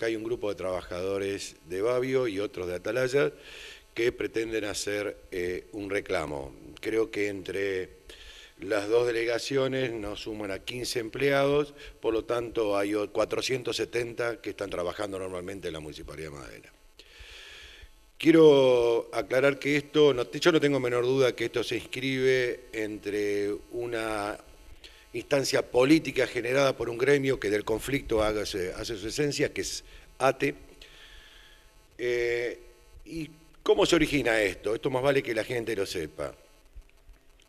acá hay un grupo de trabajadores de Babio y otros de Atalaya que pretenden hacer eh, un reclamo. Creo que entre las dos delegaciones nos suman a 15 empleados, por lo tanto hay 470 que están trabajando normalmente en la Municipalidad de Madera. Quiero aclarar que esto, yo no tengo menor duda que esto se inscribe entre una instancia política generada por un gremio que del conflicto hace, su esencia, que es ATE. Eh, ¿Y cómo se origina esto? Esto más vale que la gente lo sepa.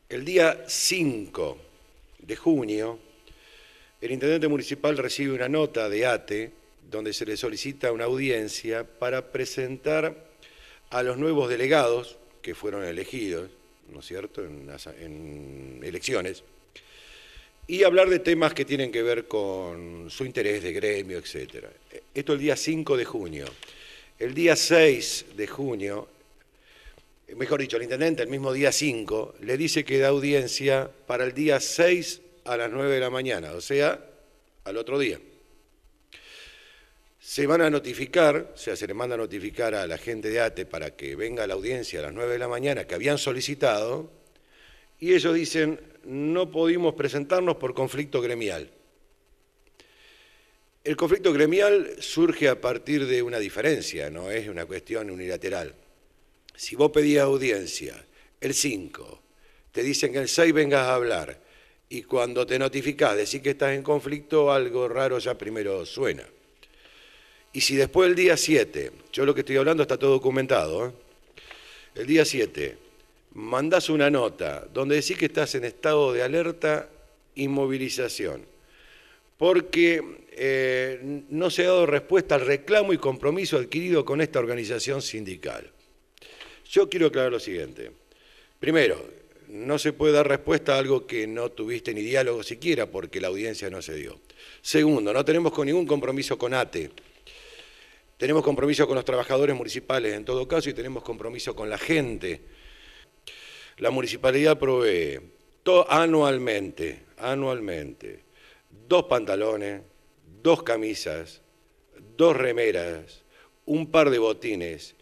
El día 5 de junio, el intendente municipal recibe una nota de ATE donde se le solicita una audiencia para presentar a los nuevos delegados que fueron elegidos, ¿no es cierto?, en, elecciones, y hablar de temas que tienen que ver con su interés de gremio, etc. Esto el día 5 de junio. El día 6 de junio, mejor dicho, el intendente el mismo día 5 le dice que da audiencia para el día 6 a las 9 de la mañana, o sea, al otro día. Se van a notificar, o sea, se le manda a notificar a la gente de ATE para que venga a la audiencia a las 9 de la mañana que habían solicitado, y ellos dicen, no pudimos presentarnos por conflicto gremial. El conflicto gremial surge a partir de una diferencia, no es una cuestión unilateral. Si vos pedías audiencia el 5, te dicen que el 6 vengas a hablar, y cuando te notificás, decís que estás en conflicto, algo raro ya primero suena. Y si después el día 7, yo lo que estoy hablando está todo documentado, ¿eh? el día 7 mandás una nota donde decís que estás en estado de alerta y movilización, porque eh, no se ha dado respuesta al reclamo y compromiso adquirido con esta organización sindical. Yo quiero aclarar lo siguiente. Primero, no se puede dar respuesta a algo que no tuviste ni diálogo siquiera porque la audiencia no se dio. Segundo, no tenemos con ningún compromiso con ATE. Tenemos compromiso con los trabajadores municipales en todo caso y tenemos compromiso con la gente. La municipalidad provee anualmente, anualmente, dos pantalones, dos camisas, dos remeras, un par de botines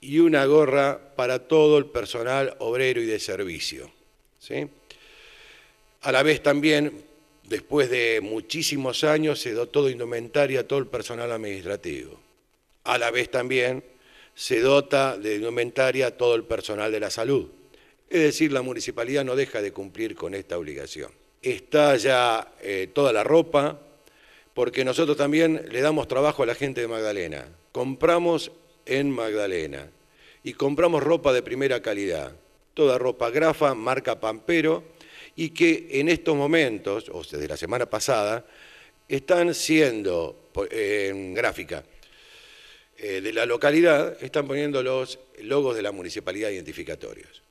y una gorra para todo el personal obrero y de servicio. ¿sí? A la vez también, después de muchísimos años, se dotó de indumentaria a todo el personal administrativo. A la vez también se dota de indumentaria a todo el personal de la salud. Es decir, la municipalidad no deja de cumplir con esta obligación. Está ya eh, toda la ropa, porque nosotros también le damos trabajo a la gente de Magdalena. Compramos en Magdalena y compramos ropa de primera calidad, toda ropa grafa, marca Pampero, y que en estos momentos, o desde la semana pasada, están siendo en gráfica eh, de la localidad, están poniendo los logos de la municipalidad identificatorios.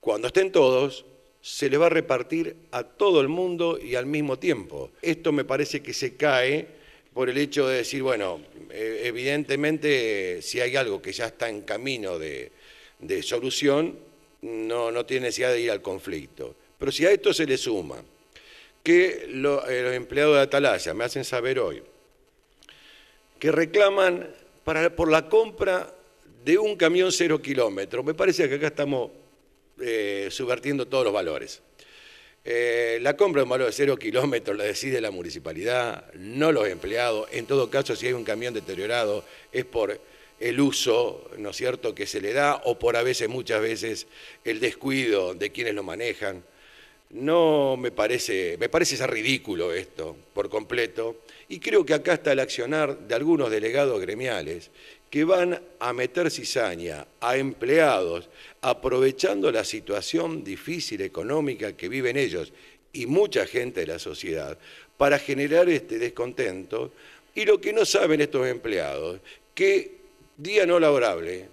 Cuando estén todos, se les va a repartir a todo el mundo y al mismo tiempo. Esto me parece que se cae por el hecho de decir, bueno, eh, evidentemente si hay algo que ya está en camino de, solución, no, no, tiene necesidad de ir al conflicto. Pero si a esto se le suma que eh, los empleados de Atalaya me hacen saber hoy que reclaman por la compra de un camión cero kilómetros, me parece que acá estamos eh, subvertiendo todos los valores. Eh, la compra de un valor de cero kilómetros la decide la municipalidad, no los empleados. En todo caso, si hay un camión deteriorado, es por el uso, ¿no es cierto?, que se le da o por a veces, muchas veces, el descuido de quienes lo manejan. No me parece, me parece ya ridículo esto por completo. Y creo que acá está el accionar de algunos delegados gremiales que van a meter cizaña a empleados aprovechando la situación difícil económica que viven ellos y mucha gente de la sociedad para generar este descontento y lo que no saben estos empleados, que día no laborable,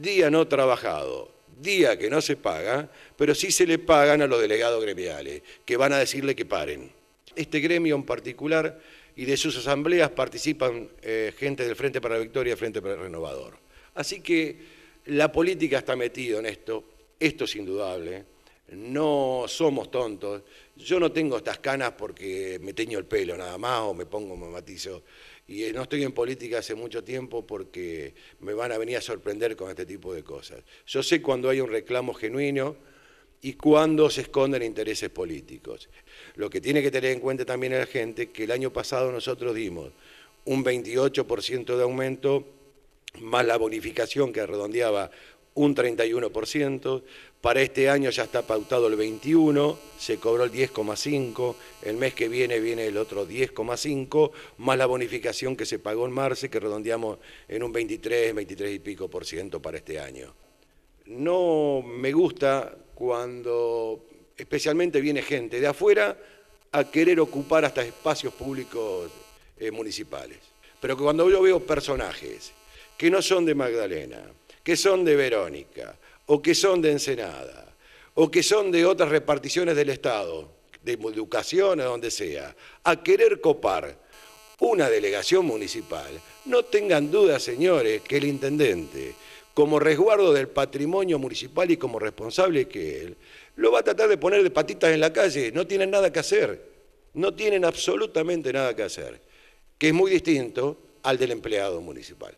día no trabajado, día que no se paga, pero sí se le pagan a los delegados gremiales, que van a decirle que paren. Este gremio en particular y de sus asambleas participan eh, gente del Frente para la Victoria y Frente para el Renovador. Así que la política está metida en esto, esto es indudable, no somos tontos. Yo no tengo estas canas porque me teño el pelo nada más o me pongo, me matizo y no estoy en política hace mucho tiempo porque me van a venir a sorprender con este tipo de cosas. Yo sé cuando hay un reclamo genuino y cuando se esconden intereses políticos. Lo que tiene que tener en cuenta también la gente que el año pasado nosotros dimos un 28% de aumento más la bonificación que redondeaba un 31%, para este año ya está pautado el 21, se cobró el 10,5, el mes que viene viene el otro 10,5, más la bonificación que se pagó en marzo, que redondeamos en un 23, 23 y pico por ciento para este año. No me gusta cuando especialmente viene gente de afuera a querer ocupar hasta espacios públicos eh, municipales. Pero cuando yo veo personajes que no son de Magdalena, que son de Verónica, o que son de Ensenada, o que son de otras reparticiones del Estado, de educación o donde sea, a querer copar una delegación municipal, no tengan duda, señores, que el intendente, como resguardo del patrimonio municipal y como responsable que él, lo va a tratar de poner de patitas en la calle, no tienen nada que hacer, no tienen absolutamente nada que hacer, que es muy distinto al del empleado municipal.